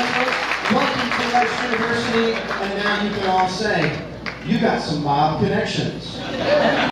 welcome to Rice University, and now you can all say, you got some mob connections.